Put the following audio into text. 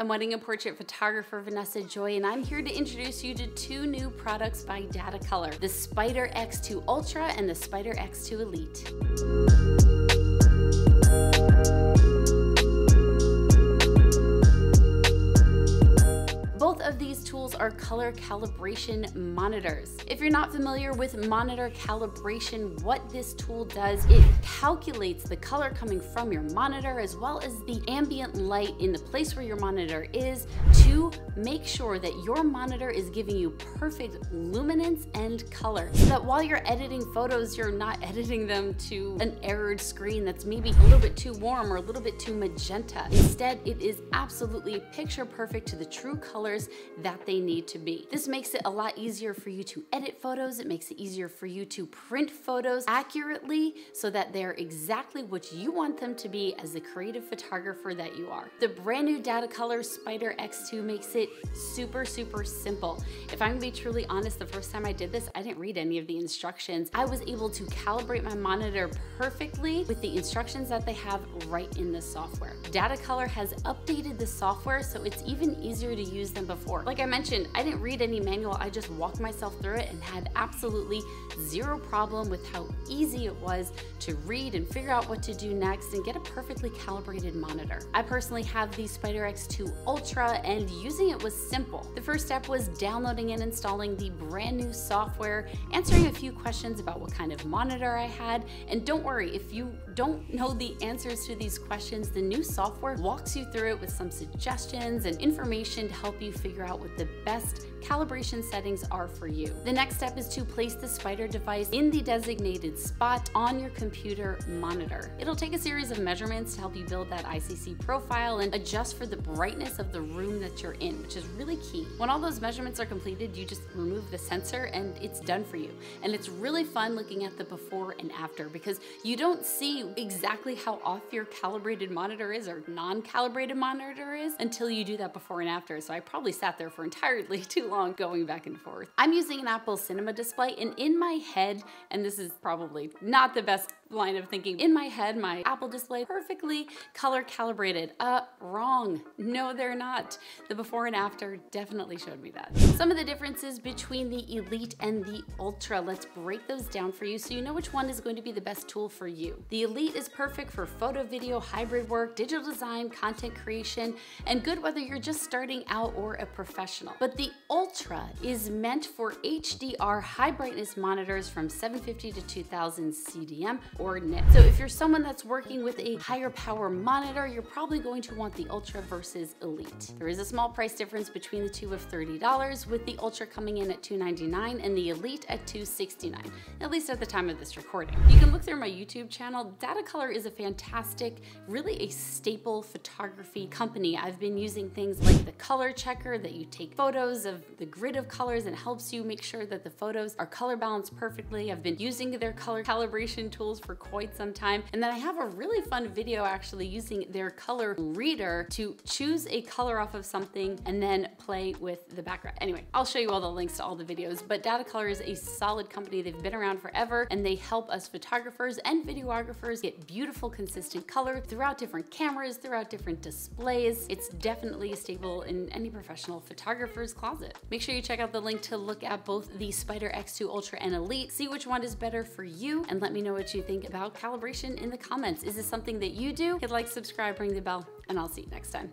I'm wedding and portrait photographer Vanessa Joy, and I'm here to introduce you to two new products by Datacolor, the Spyder X2 Ultra and the Spyder X2 Elite. Are color calibration monitors. If you're not familiar with monitor calibration, what this tool does, it calculates the color coming from your monitor as well as the ambient light in the place where your monitor is to make sure that your monitor is giving you perfect luminance and color so that while you're editing photos, you're not editing them to an errored screen that's maybe a little bit too warm or a little bit too magenta. Instead, it is absolutely picture perfect to the true colors that they need to be. This makes it a lot easier for you to edit photos. It makes it easier for you to print photos accurately so that they're exactly what you want them to be as the creative photographer that you are. The brand new Datacolor Spyder X2 makes it super, super simple. If I'm gonna be truly honest, the first time I did this, I didn't read any of the instructions. I was able to calibrate my monitor perfectly with the instructions that they have right in the software. Datacolor has updated the software so it's even easier to use than before. Like I mentioned, I didn't read any manual, I just walked myself through it and had absolutely zero problem with how easy it was to read and figure out what to do next and get a perfectly calibrated monitor. I personally have the Spyder X2 Ultra and using it was simple. The first step was downloading and installing the brand new software, answering a few questions about what kind of monitor I had, and don't worry, if you don't know the answers to these questions, the new software walks you through it with some suggestions and information to help you figure figure out what the best calibration settings are for you. The next step is to place the Spyder device in the designated spot on your computer monitor. It'll take a series of measurements to help you build that ICC profile and adjust for the brightness of the room that you're in, which is really key. When all those measurements are completed, you just remove the sensor and it's done for you. And it's really fun looking at the before and after because you don't see exactly how off your calibrated monitor is or non-calibrated monitor is until you do that before and after. So I probably sat sat there for entirely too long going back and forth. I'm using an Apple Cinema display and in my head, and this is probably not the best line of thinking. In my head, my Apple display perfectly color calibrated. Uh, wrong. No, they're not. The before and after definitely showed me that. Some of the differences between the Elite and the Ultra, let's break those down for you so you know which one is going to be the best tool for you. The Elite is perfect for photo, video, hybrid work, digital design, content creation, and good whether you're just starting out or a professional. But the Ultra is meant for HDR high brightness monitors from 750 to 2000 CDM or nit. So if you're someone that's working with a higher power monitor, you're probably going to want the Ultra versus Elite. There is a small price difference between the two of $30, with the Ultra coming in at 299 and the Elite at 269, at least at the time of this recording. You can look through my YouTube channel. Datacolor is a fantastic, really a staple photography company. I've been using things like the color checker that you take photos of the grid of colors and helps you make sure that the photos are color balanced perfectly. I've been using their color calibration tools for quite some time. And then I have a really fun video actually using their color reader to choose a color off of something and then play with the background. Anyway, I'll show you all the links to all the videos, but Datacolor is a solid company. They've been around forever and they help us photographers and videographers get beautiful, consistent color throughout different cameras, throughout different displays. It's definitely a staple in any professional photographer's closet. Make sure you check out the link to look at both the Spyder X2 Ultra and Elite, see which one is better for you, and let me know what you think about calibration in the comments. Is this something that you do? Hit like, subscribe, ring the bell, and I'll see you next time.